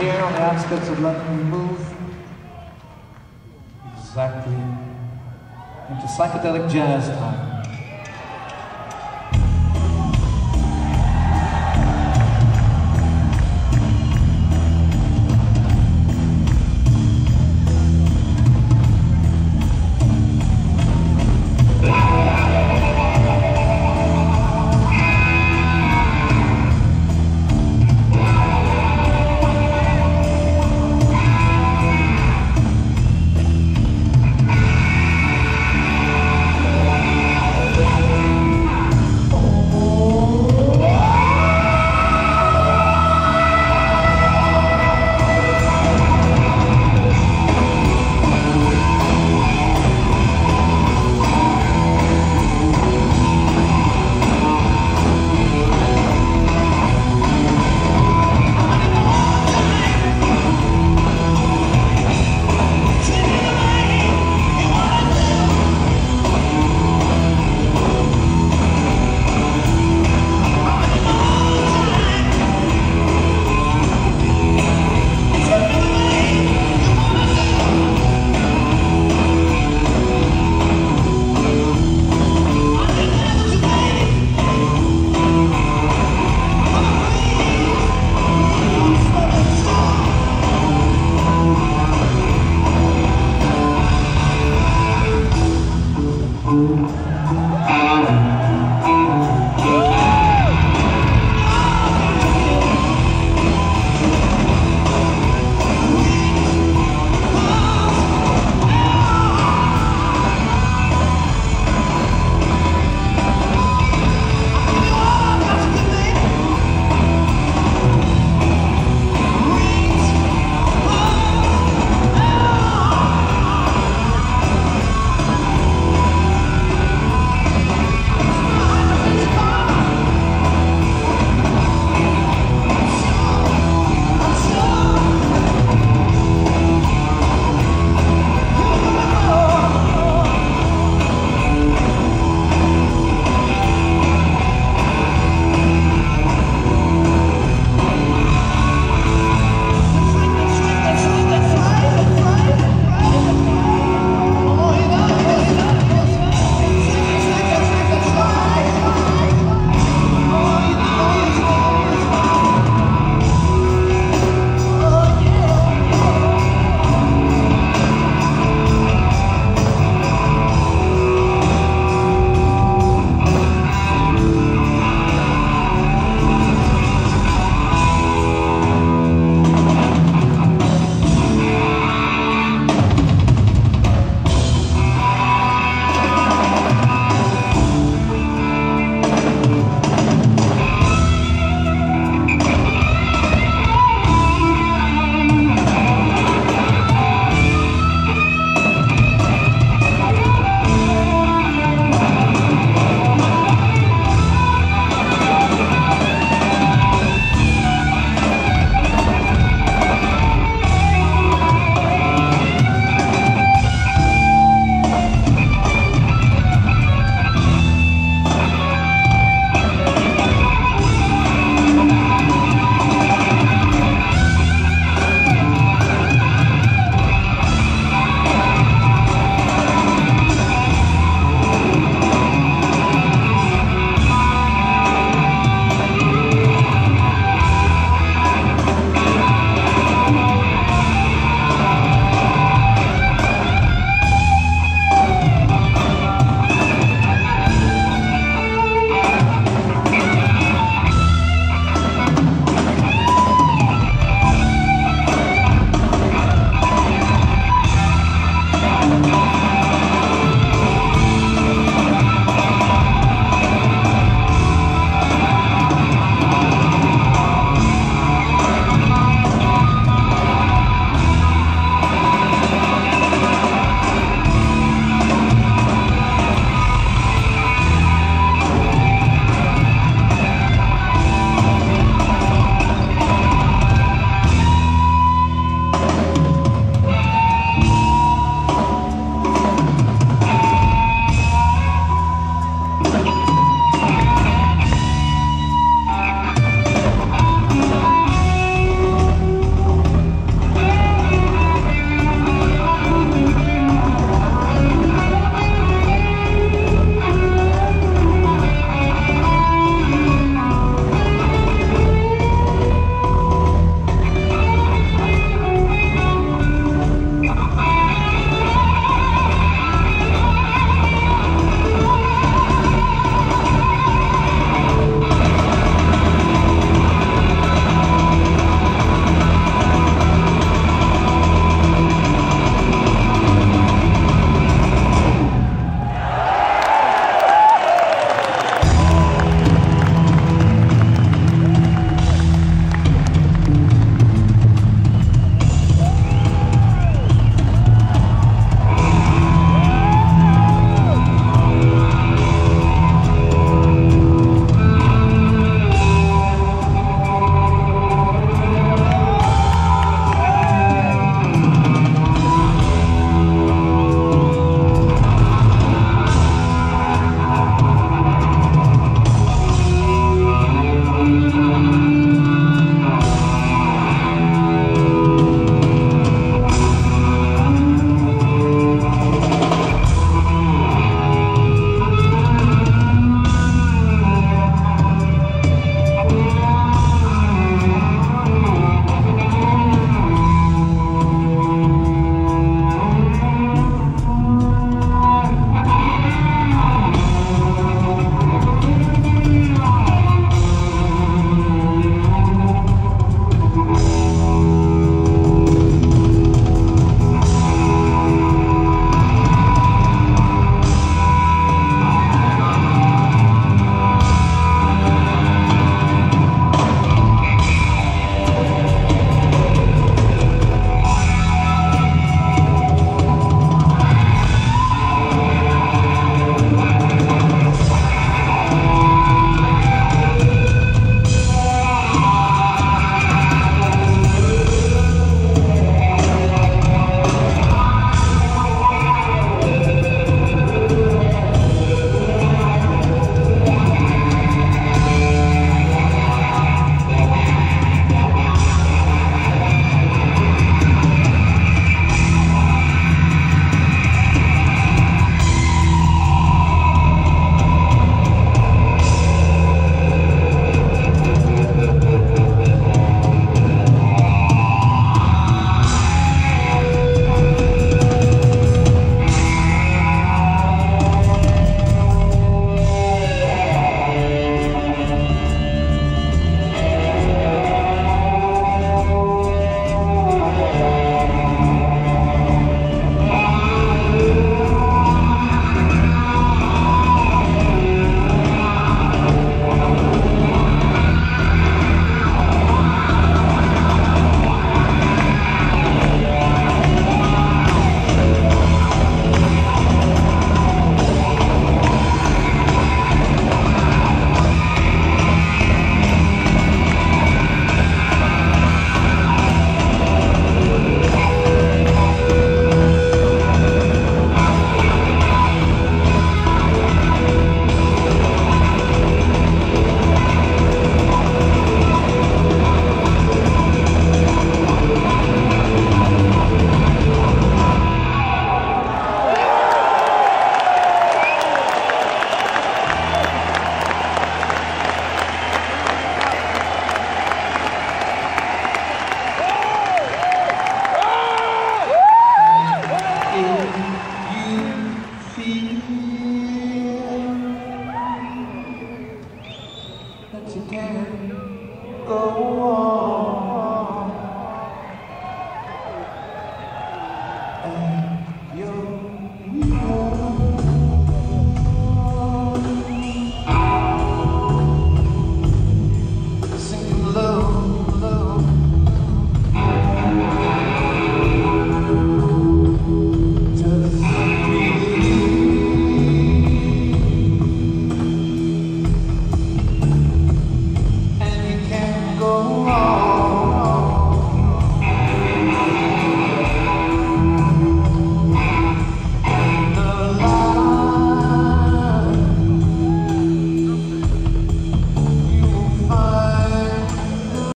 here on the outskirts of London, we move exactly into psychedelic jazz time.